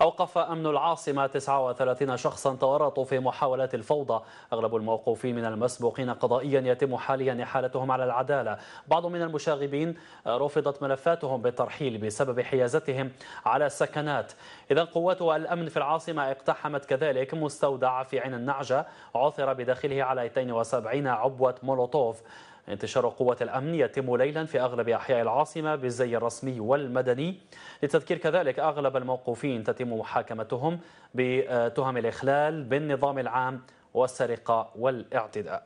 أوقف أمن العاصمة 39 شخصا تورطوا في محاولات الفوضى. أغلب الموقوفين من المسبوقين قضائيا يتم حاليا إحالتهم على العدالة. بعض من المشاغبين رفضت ملفاتهم بالترحيل بسبب حيازتهم على السكنات. إذا قوات الأمن في العاصمة اقتحمت كذلك مستودع في عين النعجة عثر بداخله على 72 عبوة مولوتوف. انتشار قوة الأمن يتم ليلا في أغلب أحياء العاصمة بالزي الرسمي والمدني. لتذكير كذلك أغلب الموقوفين تتم محاكمتهم بتهم الإخلال بالنظام العام والسرقة والإعتداء.